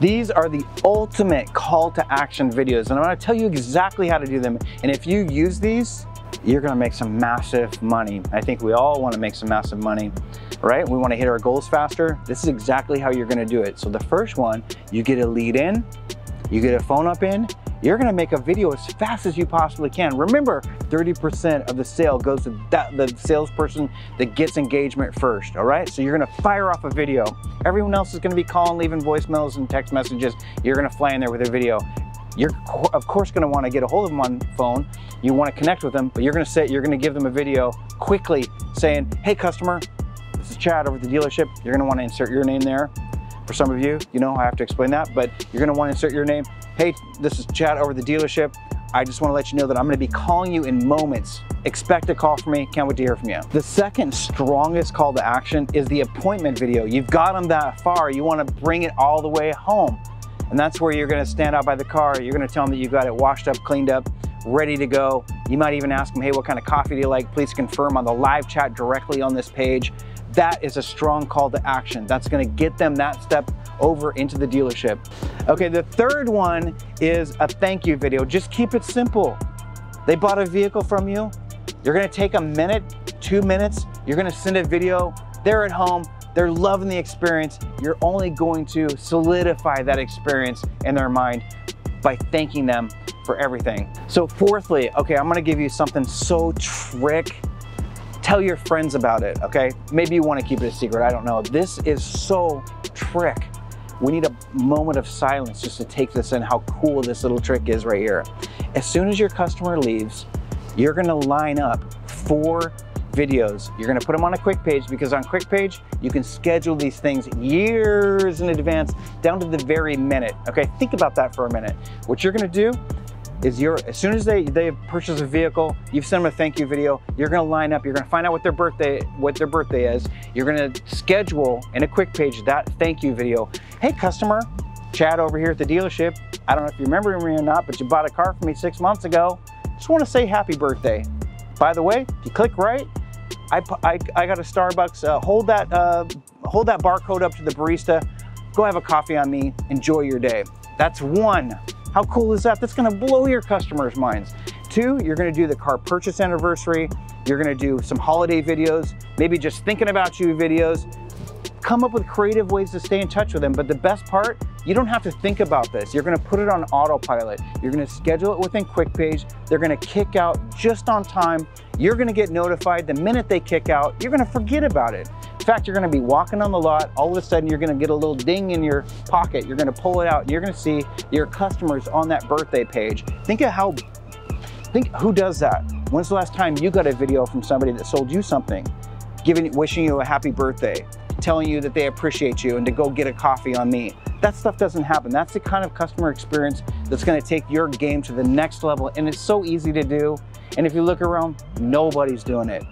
These are the ultimate call to action videos and I'm gonna tell you exactly how to do them. And if you use these, you're gonna make some massive money. I think we all wanna make some massive money, right? We wanna hit our goals faster. This is exactly how you're gonna do it. So the first one, you get a lead in, you get a phone up in, you're gonna make a video as fast as you possibly can. Remember, 30% of the sale goes to that, the salesperson that gets engagement first, all right? So you're gonna fire off a video. Everyone else is gonna be calling, leaving voicemails and text messages. You're gonna fly in there with a video. You're of course gonna wanna get a hold of them on phone. You wanna connect with them, but you're gonna say, you're gonna give them a video quickly saying, hey customer, this is Chad over at the dealership. You're gonna wanna insert your name there. For some of you, you know, I have to explain that, but you're gonna wanna insert your name. Hey, this is Chad over the dealership. I just wanna let you know that I'm gonna be calling you in moments. Expect a call from me, can't wait to hear from you. The second strongest call to action is the appointment video. You've got them that far, you wanna bring it all the way home. And that's where you're gonna stand out by the car, you're gonna tell them that you got it washed up, cleaned up, ready to go. You might even ask them, hey, what kind of coffee do you like? Please confirm on the live chat directly on this page. That is a strong call to action. That's gonna get them that step over into the dealership. Okay, the third one is a thank you video. Just keep it simple. They bought a vehicle from you. You're gonna take a minute, two minutes. You're gonna send a video. They're at home. They're loving the experience. You're only going to solidify that experience in their mind by thanking them for everything. So fourthly, okay, I'm gonna give you something so trick. Tell your friends about it, okay? Maybe you wanna keep it a secret, I don't know. This is so trick. We need a moment of silence just to take this in, how cool this little trick is right here. As soon as your customer leaves, you're gonna line up four videos. You're gonna put them on a quick page because on QuickPage, you can schedule these things years in advance down to the very minute. Okay, think about that for a minute. What you're gonna do is you're, as soon as they, they purchase a vehicle, you've sent them a thank you video, you're gonna line up, you're gonna find out what their birthday, what their birthday is, you're gonna schedule in a quick page that thank you video. Hey customer, Chad over here at the dealership, I don't know if you remember me or not, but you bought a car from me six months ago. Just wanna say happy birthday. By the way, if you click right, I, I, I got a Starbucks, uh, hold, that, uh, hold that barcode up to the barista, go have a coffee on me, enjoy your day. That's one how cool is that? That's gonna blow your customers' minds. Two, you're gonna do the car purchase anniversary. You're gonna do some holiday videos, maybe just thinking about you videos. Come up with creative ways to stay in touch with them. But the best part, you don't have to think about this. You're gonna put it on autopilot. You're gonna schedule it within QuickPage. They're gonna kick out just on time. You're gonna get notified the minute they kick out. You're gonna forget about it. In fact, you're gonna be walking on the lot, all of a sudden you're gonna get a little ding in your pocket, you're gonna pull it out, and you're gonna see your customers on that birthday page. Think of how, think who does that? When's the last time you got a video from somebody that sold you something, giving, wishing you a happy birthday, telling you that they appreciate you and to go get a coffee on me? That stuff doesn't happen. That's the kind of customer experience that's gonna take your game to the next level and it's so easy to do. And if you look around, nobody's doing it.